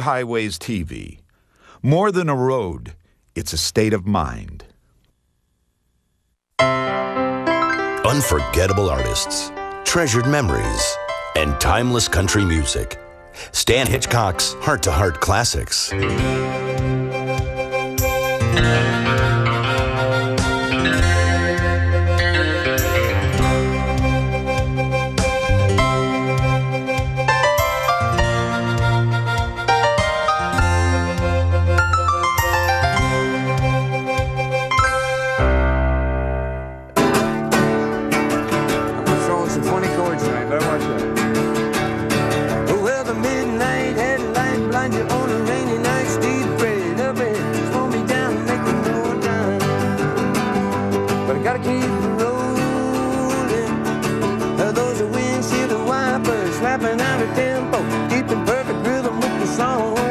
Highways TV. More than a road, it's a state of mind. Unforgettable artists, treasured memories, and timeless country music. Stan Hitchcock's Heart to Heart Classics. Wipers slapping out a tempo, keeping perfect rhythm with the song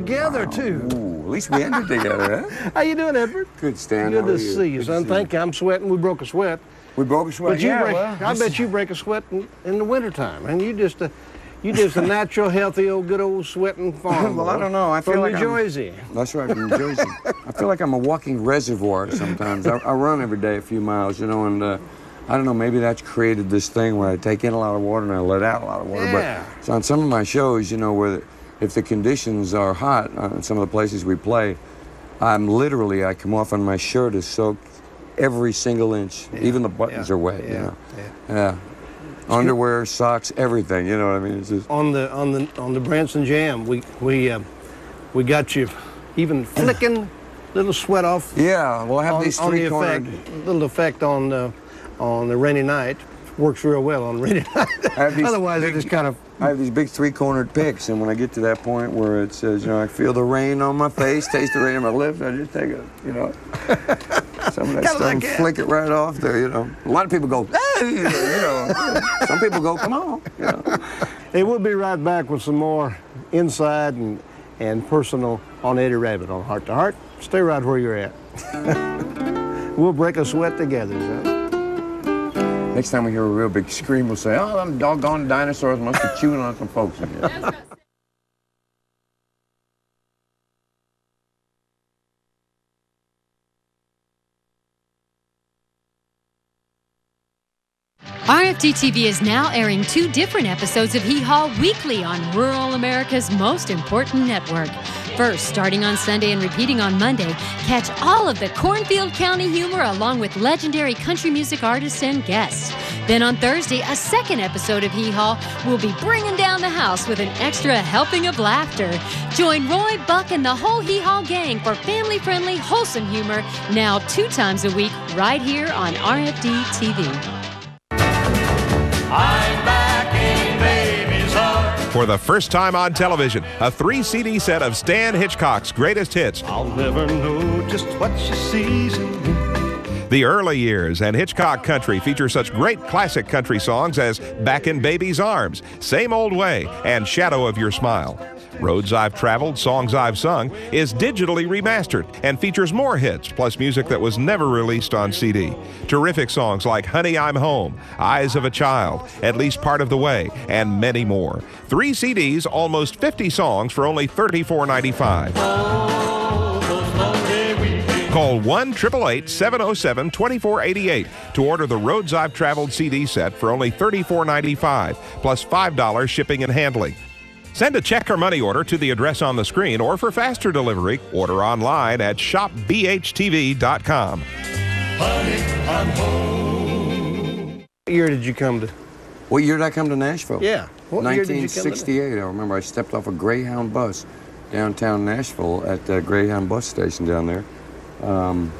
Together, too. Ooh, at least we ended together, huh? How you doing, Edward? Good, Stan. Good to see you, Good son. Thank you. I'm sweating. We broke a sweat. We broke a sweat. But you yeah, break, well, I bet you break a sweat in, in the wintertime. And you just a, you just a natural, healthy, old, good old sweating farm Well, I don't know. I feel from like New I'm- Jersey. That's right, from New Jersey. I feel like I'm a walking reservoir sometimes. I, I run every day a few miles, you know, and uh, I don't know, maybe that's created this thing where I take in a lot of water and I let out a lot of water. Yeah. But so on some of my shows, you know, where if the conditions are hot uh, in some of the places we play, I'm literally, I come off and my shirt is soaked every single inch. Even the buttons yeah, are wet, you yeah, know. Yeah. Underwear, socks, everything, you know what I mean? Just, On the on the on the Branson Jam, we we uh, we got you even flicking little sweat off yeah, we'll have on, these on the three effect, little effect on the on the rainy night. Works real well on rainy night. have these Otherwise, it big- just kind of I have these big three-cornered picks, and when I get to that point where it says, you know, I feel the rain on my face, taste the rain on my lips, I just take a, you know, some of that stuff, and flick it right off there, you know. A lot of people go, hey, you know. Some people go, come on, you know. Hey, we'll be right back with some more inside and, and personal on Eddie Rabbitt on Heart to Heart. Stay right where you're at. We'll break a sweat together, son. Next time we hear a real big scream, we'll say, oh, them doggone dinosaurs must be chewing on some folks again. RFD TV is now airing two different episodes of Hee Haw weekly on rural America's most important network. First, starting on Sunday and repeating on Monday, catch all of the Cornfield County humor along with legendary country music artists and guests. Then on Thursday, a second episode of Hee Haw will be bringing down the house with an extra helping of laughter. Join Roy, Buck, and the whole Hee Haw gang for family friendly, wholesome humor now two times a week right here on RFD TV. For the first time on television, a three CD set of Stan Hitchcock's greatest hits. I'll never know just what she sees. The early years and Hitchcock Country feature such great classic country songs as Back in Baby's Arms, Same Old Way, and Shadow of Your Smile. Roads I've Traveled, Songs I've Sung is digitally remastered and features more hits, plus music that was never released on CD. Terrific songs like Honey, I'm Home, Eyes of a Child, At Least Part of the Way, and many more. Three CDs, almost 50 songs for only $34.95. Call 1 888 707 2488 to order the Roads I've Traveled CD set for only $34.95 plus $5 shipping and handling. Send a check or money order to the address on the screen or for faster delivery, order online at shopbhtv.com. What year did you come to? What year did I come to Nashville? Yeah. What year did you come to? 1968. I remember I stepped off a Greyhound bus downtown Nashville at the Greyhound bus station down there um,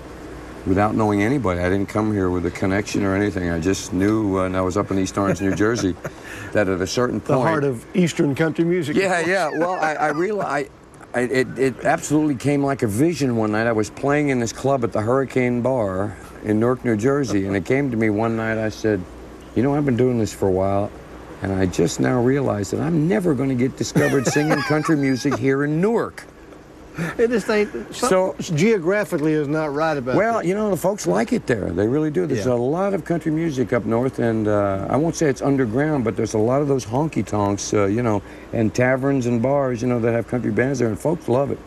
without knowing anybody. I didn't come here with a connection or anything. I just knew when I was up in East Orange, New Jersey, that at a certain point. The heart of Eastern country music. Yeah, yeah. Well, I, I realized. I, it, it absolutely came like a vision one night. I was playing in this club at the Hurricane Bar in Newark, New Jersey, and it came to me one night. I said, You know, I've been doing this for a while, and I just now realized that I'm never going to get discovered singing country music here in Newark. It just ain't. So- So geographically is not right about. Well, that. you know, the folks like it there. They really do. There's Yeah. a lot of country music up north, and uh, I won't say it's underground, but there's a lot of those honky tonks, uh, you know, and taverns and bars, you know, that have country bands there, and folks love it.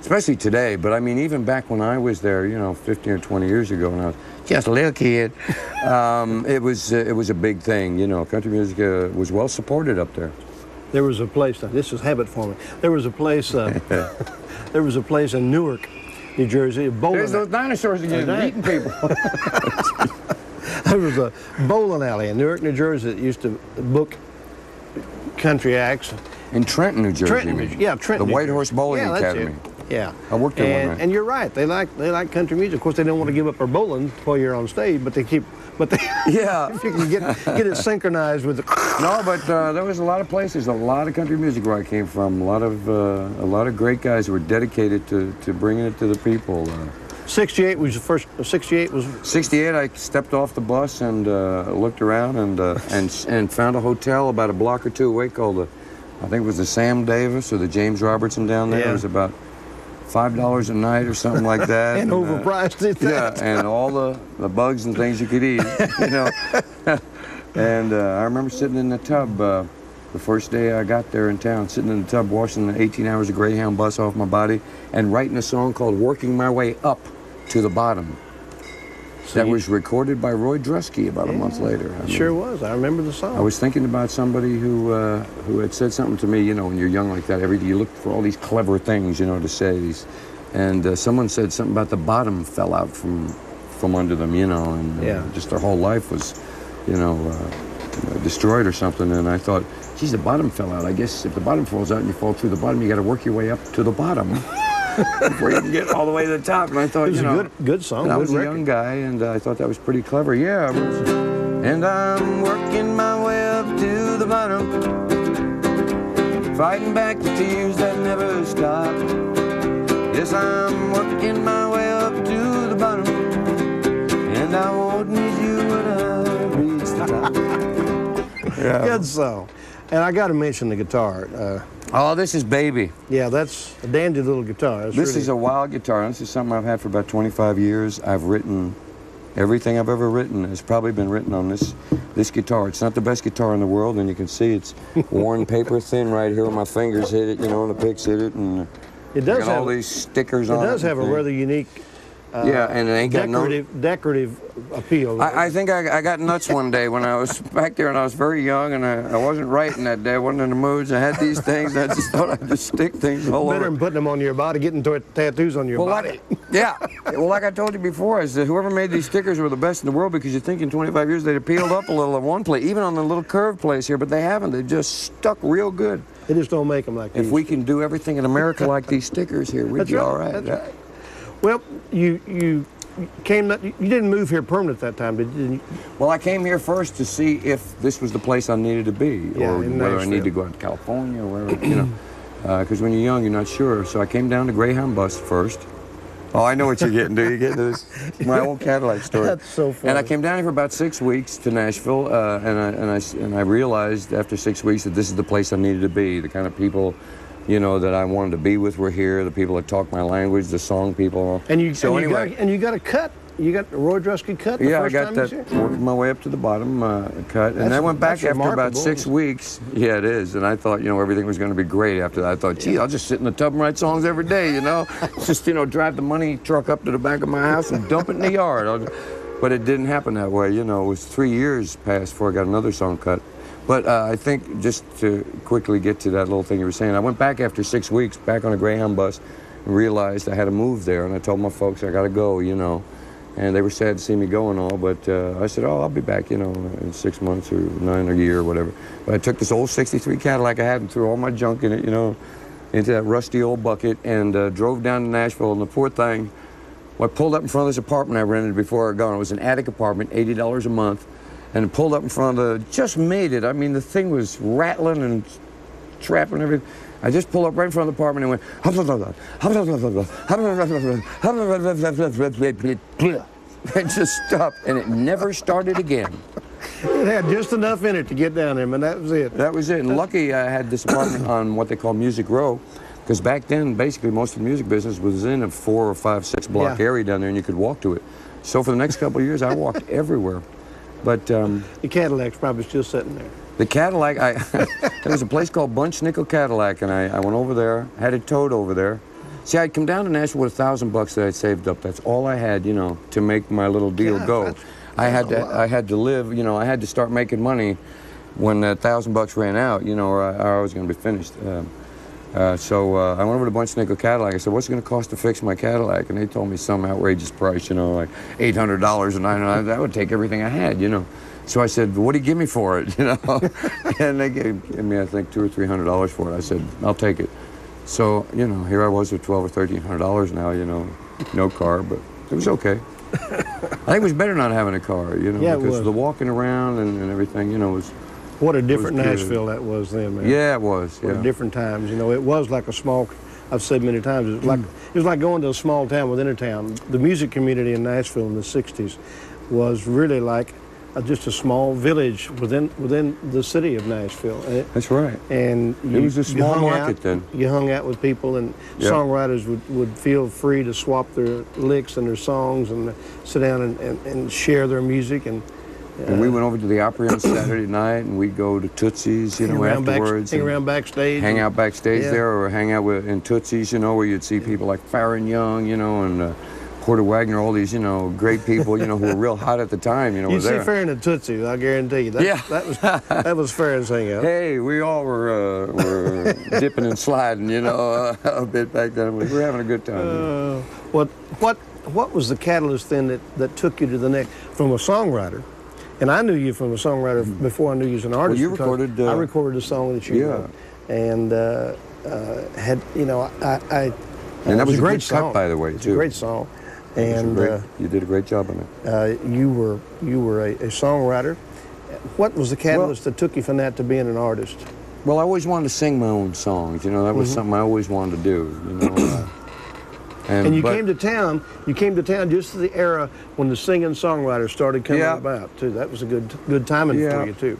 Especially today, but I mean, even back when I was there, you know, 15 or 20 years ago, when I was just a little kid, um, it was uh, it was a big thing. You know, country music uh, was well supported up there. There was a place. This is habit forming. There was a place. There was a place in Newark, New Jersey. A bowling. There's those dinosaurs again, Okay. eating people. there was a bowling alley in Newark, New Jersey that used to book country acts. In Trenton, New Jersey. Trenton, New yeah, Trenton. The New White Horse Bowling yeah, that's Academy. it. Yeah, I worked there one and, night. And you're right. They like they like country music. Of course, they don't want to give up their bowling while you're on stage, but they keep. But they, Yeah. if you can get get it synchronized with the. No, but uh, there was a lot of places, a lot of country music where I came from. A lot of uh, a lot of great guys who were dedicated to, to bringing it to the people. Uh, 68 was the first. 68 was. 68, I stepped off the bus and uh, looked around and uh, and and found a hotel about a block or two away called the, I think it was the Sam Davis or the James Robertson down there. Yeah. It was about five dollars a night or something like that. And uh, overpriced at Yeah, that. and all the, the bugs and things you could eat, you know. and uh, I remember sitting in the tub uh, the first day I got there in town, sitting in the tub, washing the 18 hours of Greyhound bus off my body, and writing a song called Working My Way Up to the Bottom. That you- was recorded by Roy Drusky about a month later. I It mean, sure was. I remember the song. I was thinking about somebody who uh, who had said something to me. You know, when you're young like that, every day you look for all these clever things, you know, to say. These, and uh, someone said something about the bottom fell out from from under them, you know, and uh, Yeah. just their whole life was, you know, uh, destroyed or something. And I thought, geez, the bottom fell out. I guess if the bottom falls out and you fall through the bottom, you got to work your way up to the bottom before you can get all the way to the top. And I thought, It was you a know, good good song. and I good was a record. young guy, and uh, I thought that was pretty clever. Yeah. And I'm working my way up to the bottom, fighting back the tears that never stop. Yes, I'm working my way up to the bottom, and I won't need you when I reach the top. yeah. Good song. And I got to mention the guitar. Uh, Oh, this is Baby. yeah, that's a dandy little guitar. This really- is a wild guitar. This is something I've had for about 25 years. I've written Everything I've ever written has probably been written on this this guitar. It's not the best guitar in the world, and you can see it's worn paper thin right here where my fingers hit it, you know, and the picks hit it, and It does got all these stickers It on it. It does have a rather unique Uh, yeah, and it ain't got no. decorative decorative appeal. I, I think I, I got nuts one day when I was back there and I was very young and I, I wasn't writing that day. I wasn't in the moods. I had these things. I just thought I'd just stick things all Better over. than putting them on your body, getting to tattoos on your Well, body. like, yeah. Well, like I told you before, is that whoever made these stickers were the best in the world because you think in 25 years they'd have peeled up a little at one place, even on the little curved place here, but they haven't. They've just stuck real good. They just don't make them like If these. we can do everything in America like these stickers here, we'd That's be right, all right. that's right. Well, you you came. You didn't move here permanent that time, did you? Well, I came here first to see if this was the place I needed to be, Yeah, or whether I need to go out to California, or wherever, you know. Because when you're young, you're not sure. So I came down to Greyhound bus first. Oh, I know what you're getting to. You get this, my old Cadillac story. That's so funny And I came down here for about six weeks to Nashville, uh, and I and I and I realized after six weeks that this is the place I needed to be. The kind of people, you know, that I wanted to be with were here. The people that talk my language, the song people. And you So and you got and you got a cut. You got the Roy Drusky cut. The Yeah, I first got time that. you was here? Working my way up to the bottom uh, cut, and That's- I went back after about six weeks. Yeah, it is. And I thought, you know, everything was going to be great after that. I thought, gee, I'll just sit in the tub and write songs every day. You know, just you know, drive the money truck up to the back of my house and dump it in the yard. I'll- But it didn't happen that way. You know, it was three years passed before I got another song cut. But uh, I think just to quickly get to that little thing you were saying, I went back after six weeks, back on a Greyhound bus, and realized I had to move there. And I told my folks I got to go. You know and they were sad to see me go and all. But uh, I said, "Oh, I'll be back, you know, in six months or nine or a year or whatever." But I took this old '63 Cadillac I had and threw all my junk in it, you know, into that rusty old bucket, and uh, drove down to Nashville. And the poor thing, well, I pulled up in front of this apartment I rented before I gone. It was an attic apartment, eighty dollars a month, and pulled up in front of the. Just made it. I mean, the thing was rattling and trapping everything. I just pulled up right in front of the apartment and went and just stopped, and it never started again. It had just enough in it to get down there, and that was it. That was it. And lucky I had this apartment on what they call Music Row, because back then, basically, most of the music business was in a four or five, six block Yeah. area down there, and you could walk to it. So for the next couple of years, I walked everywhere. But um, The Cadillac's probably still sitting there. The Cadillac, I there was a place called Bunch Nickel Cadillac, and I, I went over there, had it towed over there. See, I'd come down to Nashville with a thousand bucks that I'd saved up. That's all I had, you know, to make my little deal Yeah, go. I had to. I had to live, you know, I had to start making money when that thousand bucks ran out, you know, or I, or I was going to be finished. Um, uh, so uh, I went over to Bunch Nickel Cadillac. I said, "What's it going to cost to fix my Cadillac?" And they told me some outrageous price, you know, like eight hundred dollars or $900. That would take everything I had, you know. So I said, "What do you give me for it?" You know, and they gave, gave me, I think, two or three hundred dollars for it. I said, "I'll take it." So you know, here I was with twelve or thirteen hundred dollars now. You know, no car, but it was okay. I think it was better not having a car, you know, Yeah, because the walking around and, and everything, you know, was What a different. Nashville that was then, man. yeah, it was. What Yeah. different times. You know, it was like a small. I've said many times. It was like it was like going to a small town within a town. The music community in Nashville in the '60s was really like a, just a small village within within the city of Nashville. It- That's right. and you, was a small market out, then. You hung out with people, and Yeah. songwriters would, would feel free to swap their licks and their songs and sit down and, and, and share their music. And And we went over to the Opry on Saturday night, and we'd go to Tootsie's, you know, around, back, afterwards. hang around backstage. hang out backstage Yeah. there, or hang out with in Tootsie's, you know, where you'd see people like Faron Young, you know, and uh, Porter Wagoner, all these, you know, great people, you know, who were real hot at the time, you know, You were see there. Faron and Tootsie, I guarantee you. That, Yeah. that was that was Faron's hangout. Hey, we all were uh, were dipping and sliding, you know, uh, a bit back then. We were having a good time. Uh, what what what was the catalyst then that, that took you to the next from a songwriter? And I knew you from a songwriter before I knew you as an artist. you recorded, uh, I recorded a song that you yeah. wrote, and uh, uh, had you know I, I And that it was a great good cut, song. by the way, was too. a great song, and great- uh, you did a great job on it. uh, you were you were a, a songwriter. What was the catalyst that took you from that to being an artist? Well, I always wanted to sing my own songs. You know, that was Mm-hmm. something I always wanted to do. You know, uh, and, And you but- came to town. You came to town just at the era when the singing songwriters started coming Yeah. about too. That was a good good timing Yeah. for you too.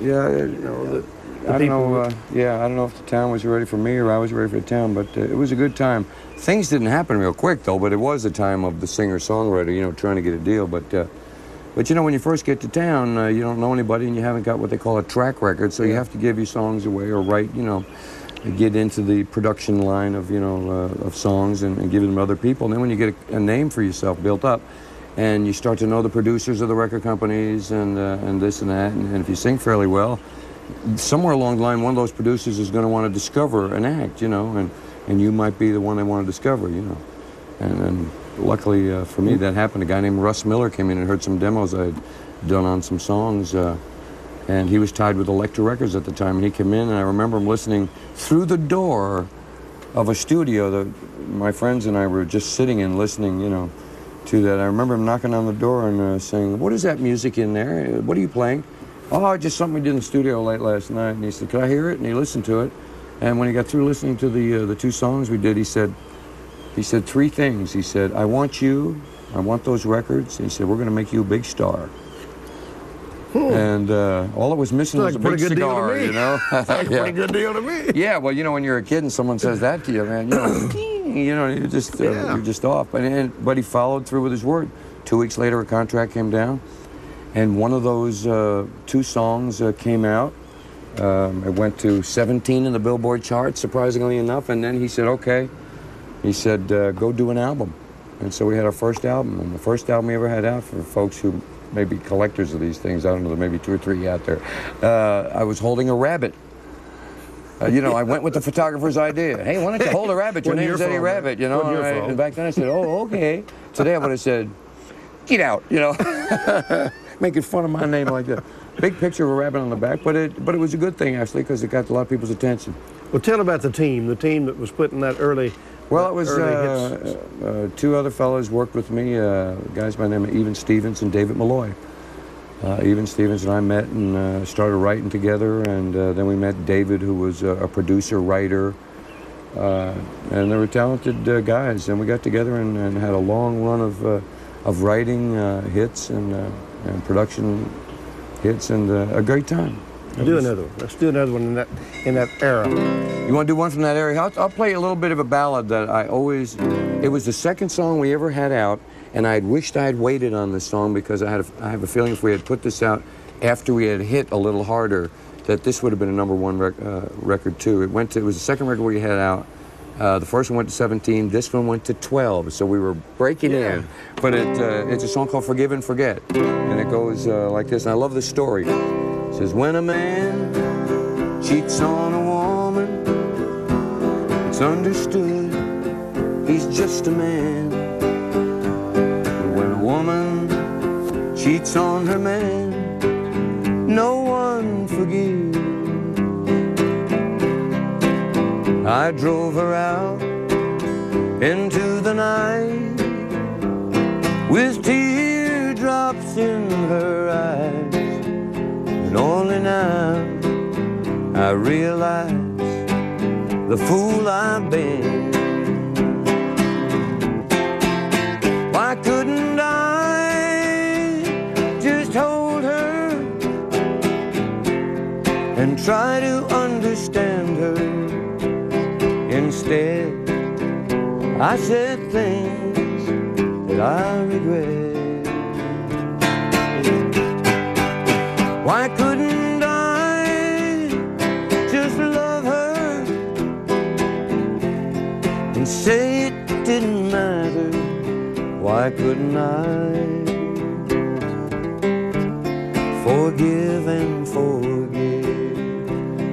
Yeah, it- You know, the, I don't know. Uh, yeah, I don't know if the town was ready for me or I was ready for the town, but uh, it was a good time. Things didn't happen real quick though, but it was the time of the singer-songwriter, you know, trying to get a deal. But, uh, but you know, when you first get to town, uh, you don't know anybody and you haven't got what they call a track record, so you have to give your songs away or write, you know, get into the production line of you know uh, of songs and, and give them to other people. And then when you get a, a name for yourself built up, and you start to know the producers of the record companies and uh, and this and that, and, and if you sing fairly well, somewhere along the line, one of those producers is going to want to discover an act, you know, and, and you might be the one they want to discover, you know. And, and luckily uh, for me, that happened. A guy named Russ Miller came in and heard some demos I had done on some songs. And he was tied with Elektra Records at the time. And he came in, and I remember him listening through the door of a studio that my friends and I were just sitting in listening, you know, to that. I remember him knocking on the door and uh, saying, What is that music in there? What are you playing? Oh, just something we did in the studio late last night. And he said, Could I hear it? And he listened to it. And when he got through listening to the, uh, the two songs we did, he said, he said three things. He said, I want you, I want those records. And he said, We're going to make you a big star. And uh, all it was missing Sounds was like a big pretty good deal to cigar, me. you know? A Yeah. pretty good deal to me. Yeah, well, you know, when you're a kid and someone says that to you, man, you know, you know, you're just uh, Yeah. you're just off. And, and but he followed through with his word. Two weeks later, a contract came down, and one of those uh, two songs uh, came out. Um, it went to 17 in the Billboard chart, surprisingly enough. And then he said, "Okay," he said, uh, "Go do an album." And so we had our first album, and the first album we ever had out for folks who may be collectors of these things. I don't know, there may be two or three out there. Uh, I was holding a rabbit. Uh, you know, I went with the photographer's idea. Hey, why don't you hold a rabbit? Your name's Eddie. Rabbit, you know. And, I- and back then I said, oh, okay. Today I would have said, get out, you know. Making fun of my name like that. Big picture of a rabbit on the back, but it but it was a good thing actually because it got a lot of people's attention. Well, tell about the team, the team that was putting that early. Well, it was uh, uh, two other fellows worked with me, uh, guys by the name of Even Stevens and David Malloy. Uh, Even Stevens and I met and uh, started writing together, and uh, then we met David, who was a, a producer, writer, uh, and they were talented uh, guys. And we got together and, and had a long run of uh, of writing uh, hits and uh, and production hits, and uh, a great time. It do another one. Let's do another one in that in that era. you want to do one from that era? I'll, I'll play a little bit of a ballad that I always. It was the second song we ever had out, and I had wished I had waited on this song because I had. A, I have a feeling if we had put this out after we had hit a little harder, that this would have been a number one rec, uh, record too. It went to. It was the second record we had out. Uh, the first one went to 17. This one went to 12. So we were breaking in. But it, uh, it's a song called "Forgive and Forget," and it goes uh, like this. And I love this story. Says, "When a man cheats on a woman, it's understood he's just a man. But when a woman cheats on her man, no one forgives. I drove her out into the night with teardrops in her eyes. And only now I realize the fool I've been. Why couldn't I just hold her and try to understand her? Instead, I said things that I regret. Why couldn't I just love her and say it didn't matter? Why couldn't I forgive and forget?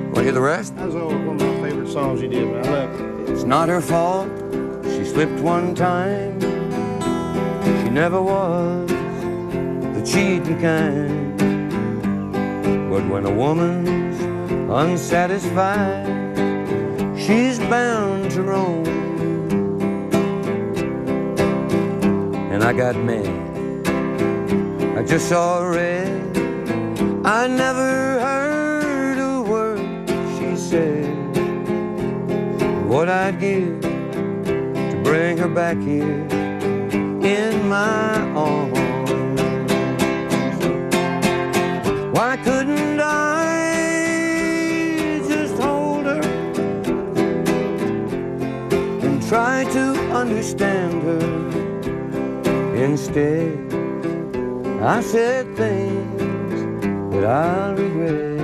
Want to hear the rest? That was always one of my favorite songs you did, man. I love it. It's not her fault. She slipped one time. She never was the cheating kind. But when a woman's unsatisfied, she's bound to roam. And I got mad. I just saw red. I never heard a word she said what I'd give to bring her back here in my arms. Why couldn't understand her. Instead, I said things that I'll regret.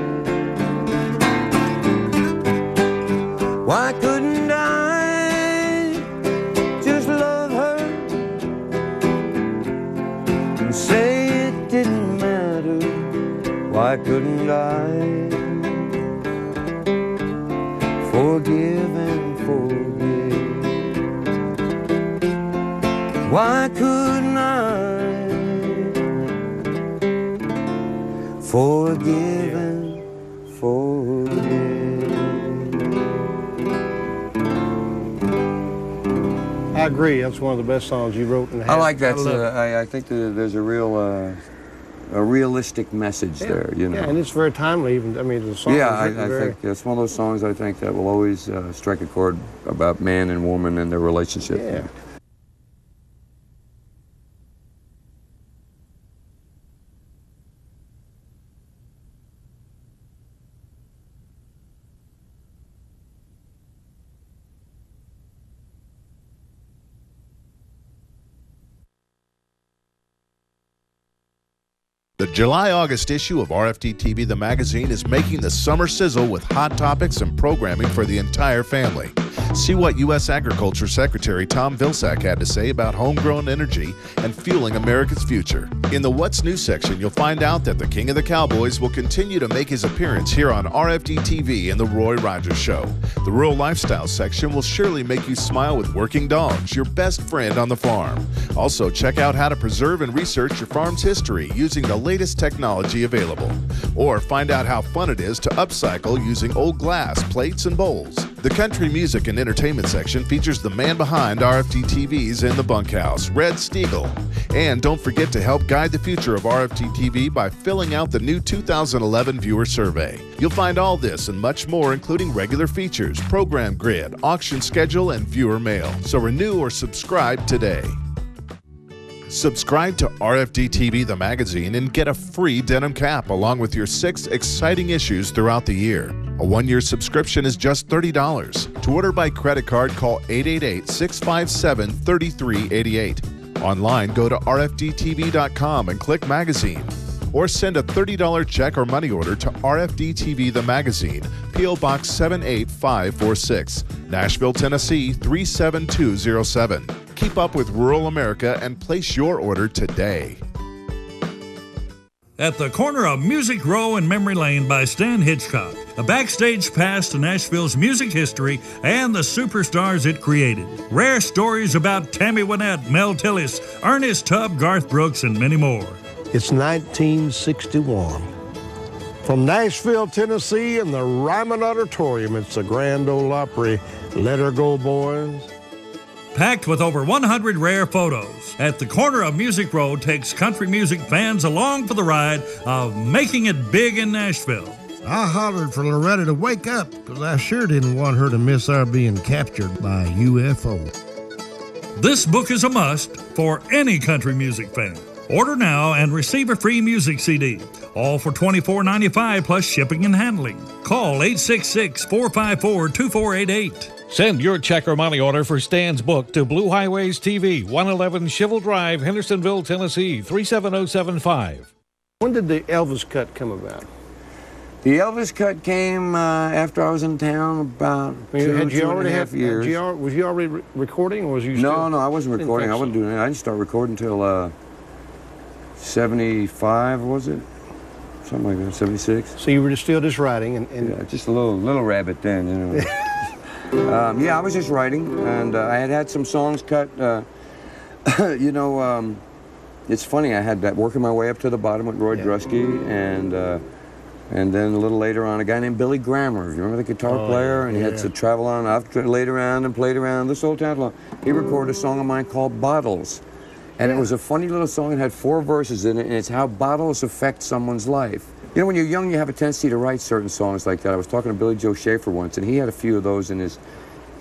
Why couldn't I just love her and say it didn't matter? Why couldn't I Why couldn't I forgive and forget? I agree. That's one of the best songs you wrote. And I like that. love Uh. I, I think that there's a real, uh, a realistic message there. You know. Yeah, and it's very timely. Even I mean, the song. Yeah, I, I very, think it's one of those songs I think that will always uh, strike a chord about man and woman and their relationship. Yeah. The July August issue of RFD TV, the magazine, is making the summer sizzle with hot topics and programming for the entire family. See what U.S. Agriculture Secretary Tom Vilsack had to say about homegrown energy and fueling America's future. In the What's New section, you'll find out that the King of the Cowboys will continue to make his appearance here on RFD TV and The Roy Rogers Show. The Rural Lifestyle section will surely make you smile with working dogs, your best friend on the farm. Also, check out how to preserve and research your farm's history using the latest technology available. Or find out how fun it is to upcycle using old glass, plates, and bowls. The country music and entertainment section features the man behind RFD TVs in the bunkhouse, Red Steagall. And don't forget to help guide the future of RFD TV by filling out the new 2011 viewer survey. You'll find all this and much more, including regular features, program grid, auction schedule, and viewer mail. So renew or subscribe today. Subscribe to RFD TV, the magazine, and get a free denim cap along with your six exciting issues throughout the year. A one year subscription is just $30. To order by credit card, call 888 657 3388. Online, go to RFDTV.com and click magazine. Or send a $30 check or money order to RFD TV, the magazine, P.O. Box 78546, Nashville, Tennessee 37207. Keep up with rural America and place your order today. At the corner of Music Row and Memory Lane by Stan Hitchcock, a backstage pass to Nashville's music history and the superstars it created. Rare stories about Tammy Wynette, Mel Tillis, Ernest Tubb, Garth Brooks, and many more. It's 1961. From Nashville, Tennessee, in the Ryman Auditorium, it's the Grand Ole Opry. Let her go, boys. Packed with over 100 rare photos. At the corner of Music Road takes country music fans along for the ride of making it big in Nashville. I hollered for Loretta to wake up because I sure didn't want her to miss our being captured by a UFO. This book is a must for any country music fan. Order now and receive a free music CD, all for $24.95 plus shipping and handling. Call 866 454 2488. Send your check or money order for Stan's book to Blue Highways TV, 111 Shivel Drive, Hendersonville, Tennessee, 37075. When did the Elvis cut come about? The Elvis cut came uh, after I was in town about I mean, two, had you two and a half had, years. had you, was you already re- recording, or was you? no, still, no, I wasn't recording. I wasn't doing it. I didn't start recording until uh, 75, was it? Something like that, 76. So you were just still just writing, and, and Yeah, just a little little rabbit then, you know. um, yeah, I was just writing, and uh, I had had some songs cut. Uh, you know, um, it's funny. I had that working my way up to the bottom with Roy Yeah. Drusky, and uh, and then a little later on, a guy named Billy Grammer. You remember the guitar Oh, player? yeah, And he had yeah. to travel on. I've laid around and played around this whole town long. He recorded a song of mine called Bottles. And it was a funny little song. It had four verses in it, and it's how bottles affect someone's life. You know, when you're young, you have a tendency to write certain songs like that. I was talking to Billy Joe Shaver once, and he had a few of those in his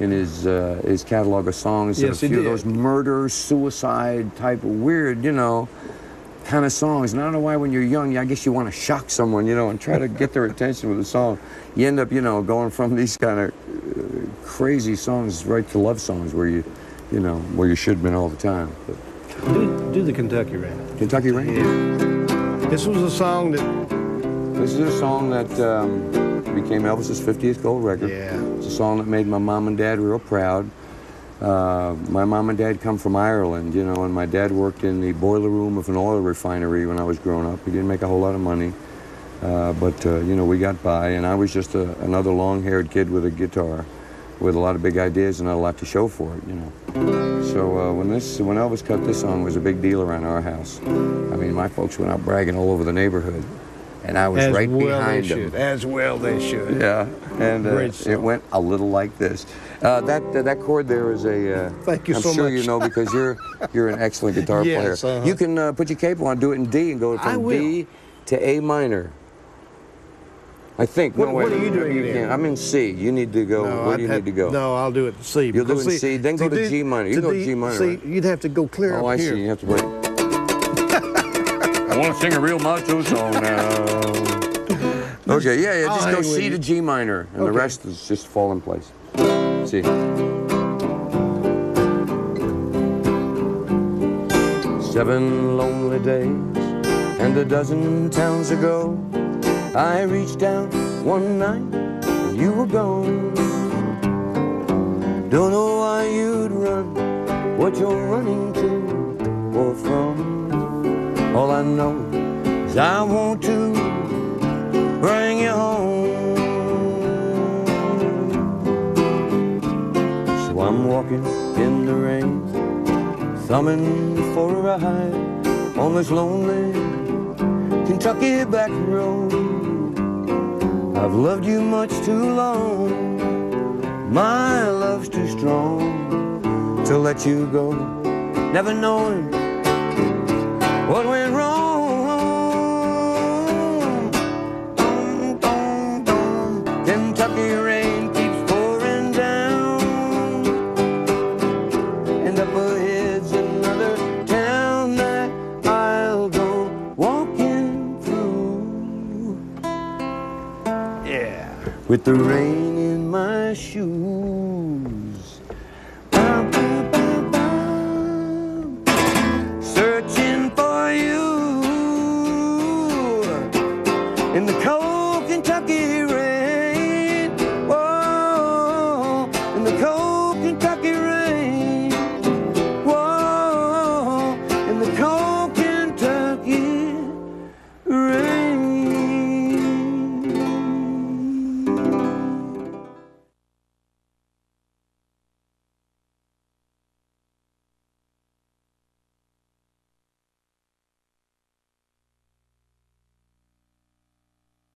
in his uh, his catalog of songs. Yes, a he few of those murder, suicide type of weird, you know, kind of songs. And I don't know why when you're young, I guess you want to shock someone, you know, and try to get their attention with a song. You end up, you know, going from these kind of uh, crazy songs right to love songs where you you know, where you should have been all the time. But Do, do the Kentucky Rain. Kentucky Rain. Yeah. This was a song that. This is a song that um, became Elvis's 50th gold record. Yeah. It's a song that made my mom and dad real proud. Uh, my mom and dad come from Ireland, you know, and my dad worked in the boiler room of an oil refinery when I was growing up. He didn't make a whole lot of money, uh, but uh, you know, we got by, and I was just a, another long-haired kid with a guitar, with a lot of big ideas and not a lot to show for it, you know. So uh, when this, when Elvis cut this song, it was a big deal around our house. I mean, my folks went out bragging all over the neighborhood, and I was As right well behind should. As well they should. Yeah, and uh, it went a little like this. Uh, that uh, that chord there is a. Uh, Thank you I'm so sure much. you know because you're you're an excellent guitar Yes, player. uh-huh. You can uh, put your cape on, do it in D, and go from. D to A minor. I think. What- no, what wait, are you doing maybe it in? can't. I'm in C. You need to go. No, Where do you have- need to go? No, I'll do it C. You'll do it in C, then go to G minor. You go to G minor, See, right? you'd have to go clear Oh, up I here. see. You have to wait. I want to sing a real macho song now. Okay, yeah, yeah. I'll Just hang go C to G minor, and the rest is just fall in place. See. Seven lonely days and a dozen towns ago, I reached out one night and you were gone. Don't know why you'd run, what you're running to or from. All I know is I want to bring you home. So I'm walking in the rain, thumbing for a ride on this lonely Kentucky back road. I've loved you much too long. My love's too strong to let you go, never knowing the rain in my shoes.